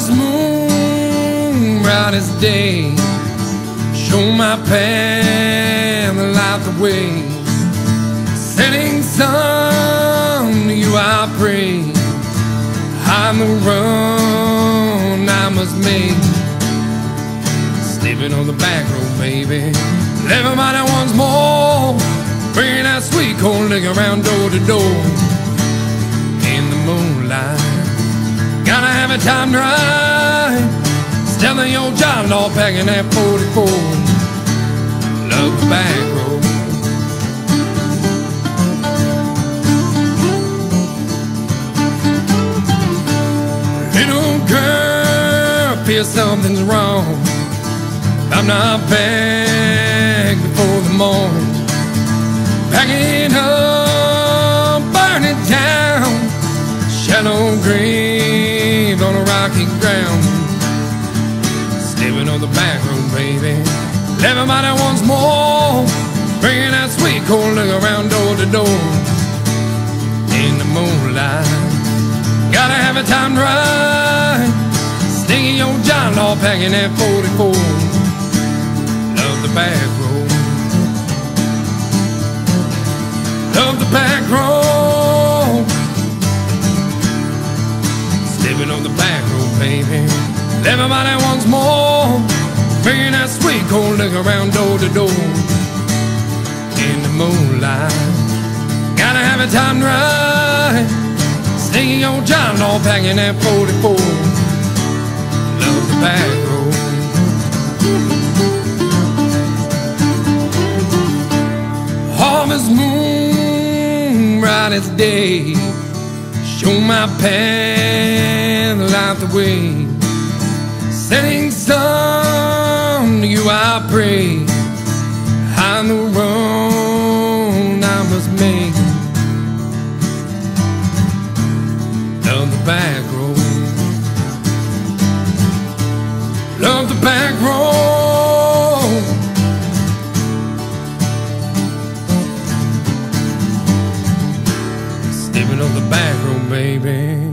Harvest moon, brightest day. Show my path, light the way. Setting sun, to you I pray. I'm the run I must make. Sleeping on the back road, baby. Everybody wants more. Bringing that sweet corn liquor around door to door. In the moonlight, time right. Stealing your John Law, packing that 44. Love the back road. Little girl, feel something's wrong. I'm not back before the morn. Packing up, burning down. Shallow a rocky ground. Sleeping on the back road, baby. Everybody wants more. Bringing that sweet corn liquor around door to door. In the moonlight. Gotta have a time right. Stinging your John Law, packing that 44. Love the back road. Love the back road. Everybody wants more. Bringing that sweet corn liquor around door to door. In the moonlight. Gotta have a time right. Singing old John Law, packing that 44. Love the back road. Harvest moon, brightest day. Show my path, light the way setting sun. To you I pray. I'm the wrong I must make. Love the back road. Love the back road. Stepping on the back road, baby.